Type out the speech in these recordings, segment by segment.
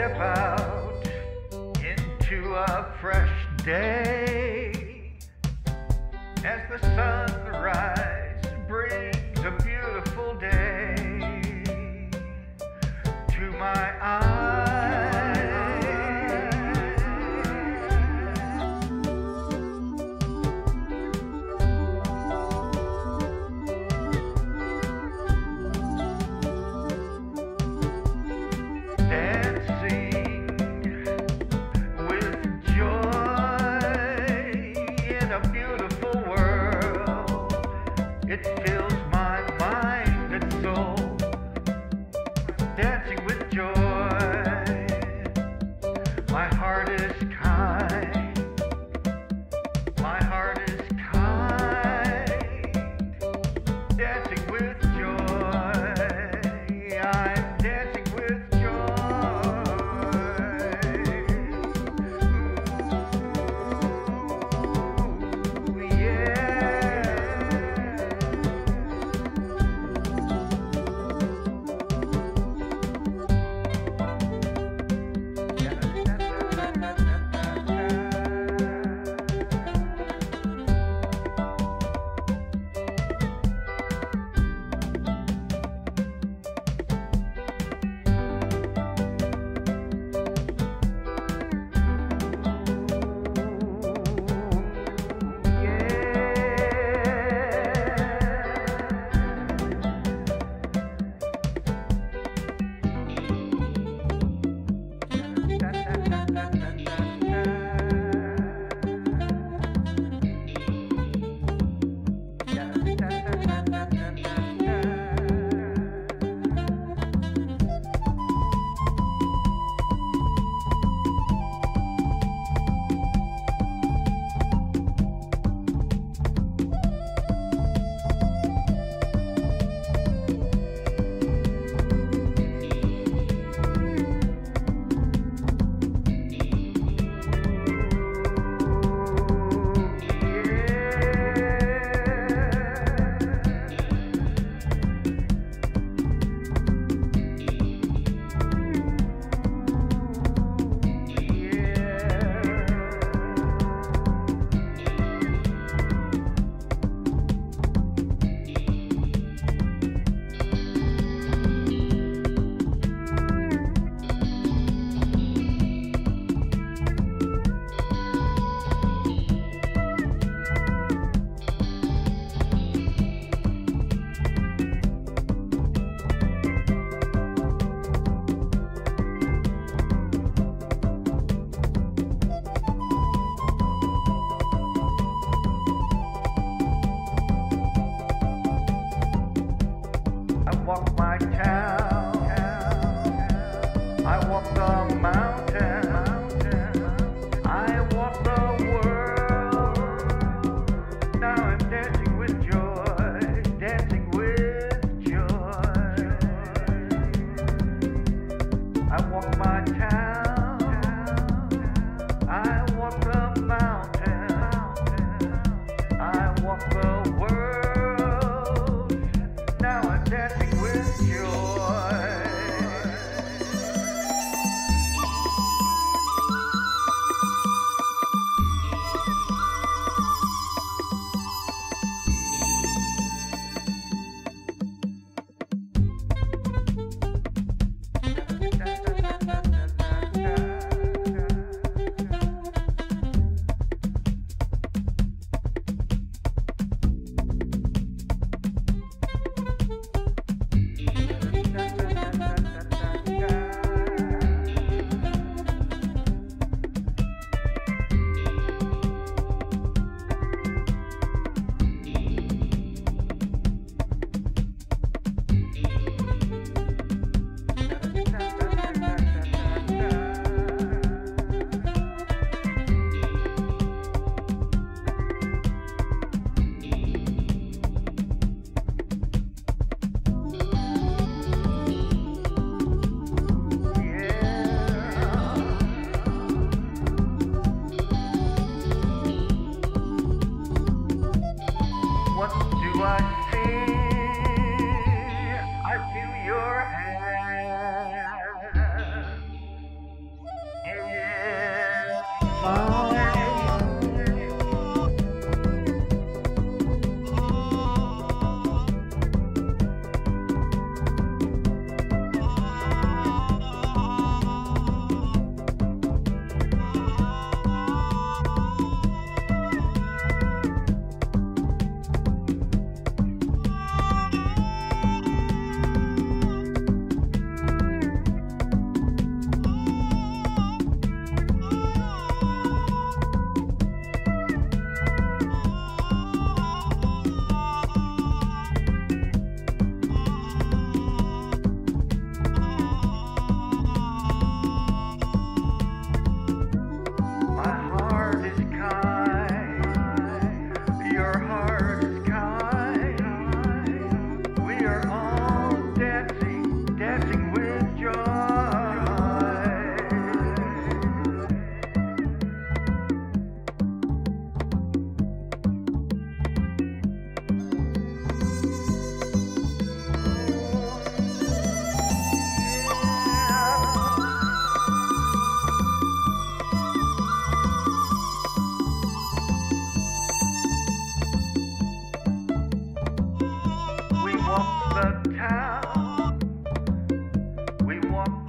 step out into a fresh day as the sun rises. It fills my mind and soul, dancing with joy. My heart is.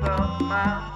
from my